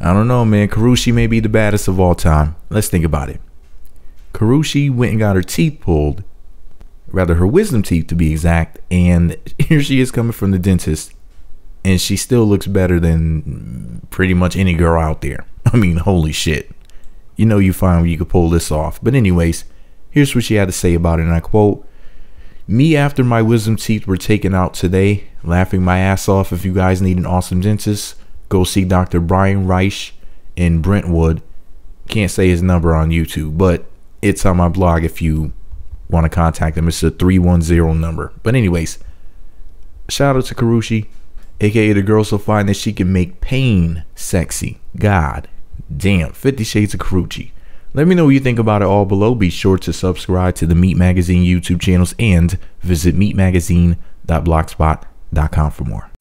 I don't know, man. Karrueche may be the baddest of all time. Let's think about it. Karrueche went and got her teeth pulled, rather her wisdom teeth to be exact, and here she is coming from the dentist, and she still looks better than pretty much any girl out there. I mean, holy shit. You know you find where you could pull this off. But anyways, here's what she had to say about it, and I quote, me after my wisdom teeth were taken out today, laughing my ass off. If you guys need an awesome dentist, go see Dr. Brian Reich in Brentwood. Can't say his number on YouTube, but it's on my blog if you want to contact him. It's a 310 number. But anyways, shout out to Karrueche, aka the girl so fine that she can make pain sexy. God damn, 50 Shades of Karrueche. Let me know what you think about it all below. Be sure to subscribe to the MEET Magazine YouTube channels and visit meetmagazine.blogspot.com for more.